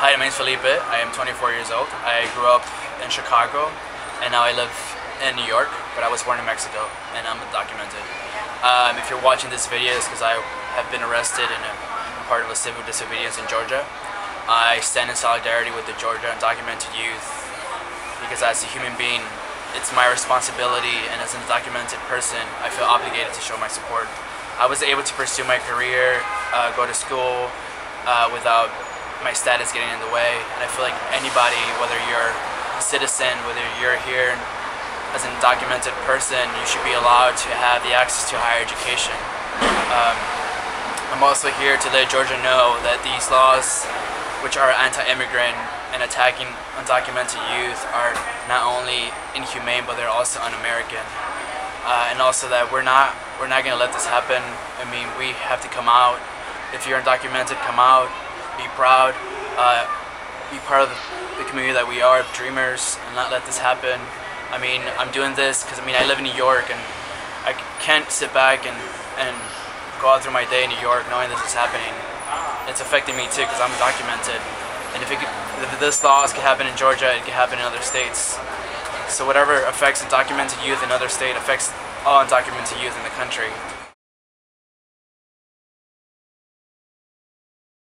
Hi, my name is Felipe. I am 24 years old. I grew up in Chicago and now I live in New York, but I was born in Mexico and I'm undocumented. Um, if you're watching this video, it's because I have been arrested and I'm part of a civil disobedience in Georgia. I stand in solidarity with the Georgia undocumented youth because as a human being, it's my responsibility and as an undocumented person, I feel obligated to show my support. I was able to pursue my career, uh, go to school uh, without my status getting in the way. And I feel like anybody, whether you're a citizen, whether you're here as an undocumented person, you should be allowed to have the access to higher education. Um, I'm also here to let Georgia know that these laws, which are anti-immigrant and attacking undocumented youth, are not only inhumane, but they're also un-American. Uh, and also that we're not we're not gonna let this happen. I mean, we have to come out. If you're undocumented, come out be proud, uh, be part of the, community that we are, dreamers, and not let this happen. I mean, I'm doing this because I mean I live in New York and I can't sit back and, and go out through my day in New York knowing this is happening. It's affecting me too because I'm documented. And if, it could, if this laws could happen in Georgia, it could happen in other states. So whatever affects undocumented youth in other state affects all undocumented youth in the country.